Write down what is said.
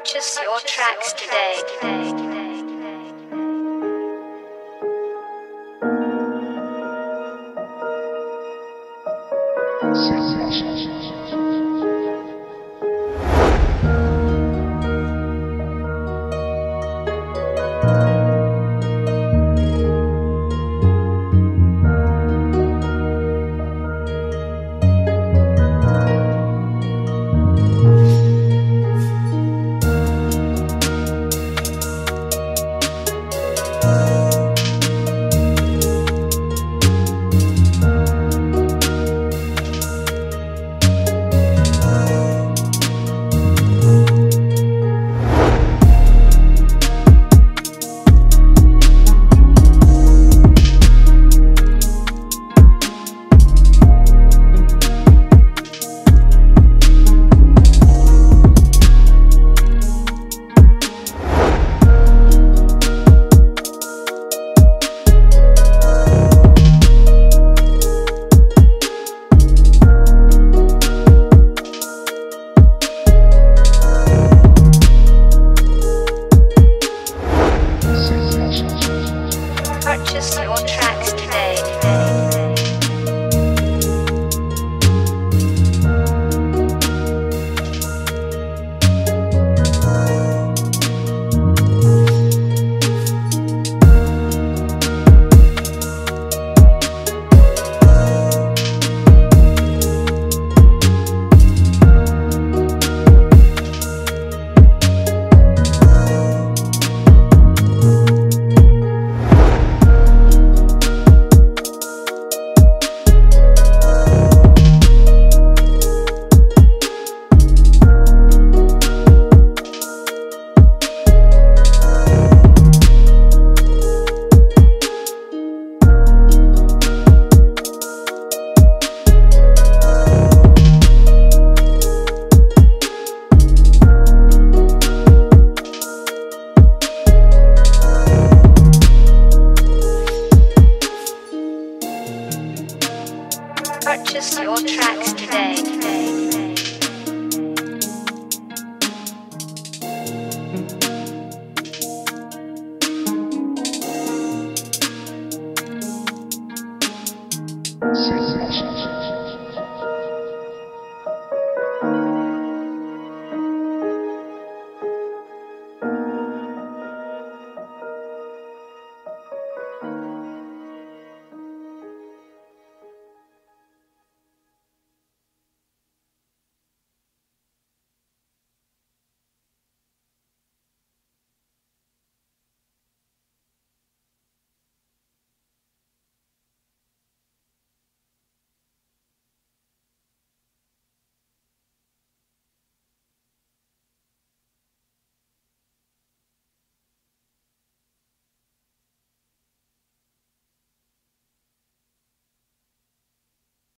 Purchase your tracks today. thank you